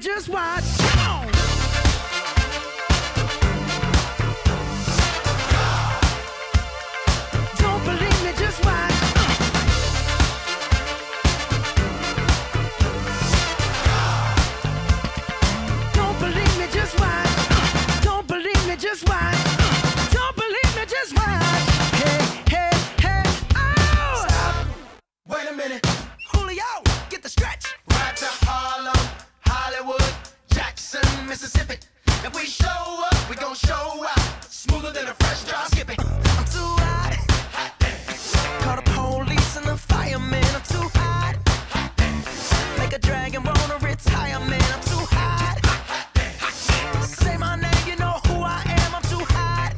Just watch. I'm too hot. Call the police and the. I'm too hot. Make a dragon wanna retire, man. I'm too hot. Say my name, you know who I am. I'm too hot.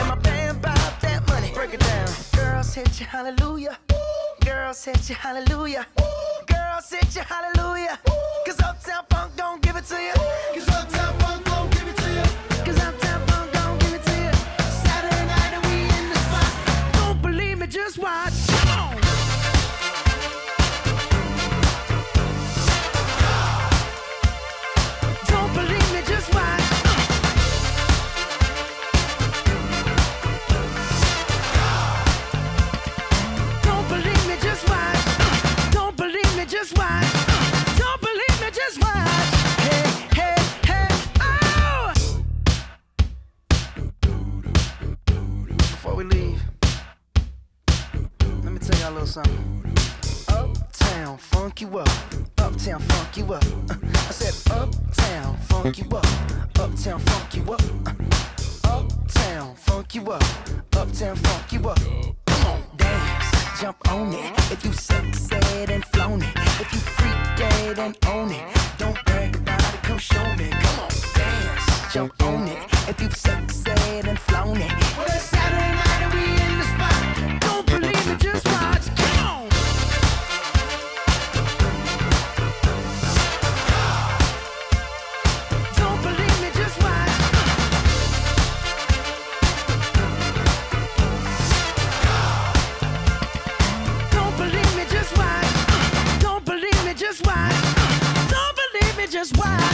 And my band bought that money. Break it down. Girls hit you, hallelujah. Girls hit you, hallelujah. Girls hit you, hallelujah. Cause Uptown Funk don't give it to you. Cause Uptown tell y'all a little something. Uptown, funk you up. Uptown, funk you up. Uh, I said, Uptown, funk you up. Uptown, funk you up. Uh, Uptown, funk you up. Uptown, funk you up. Come on, dance, jump on it. If you sexed and flown it. If you freak dead and own it. Don't brag about it, come show me. Come on, dance, jump on it. If you sexed why.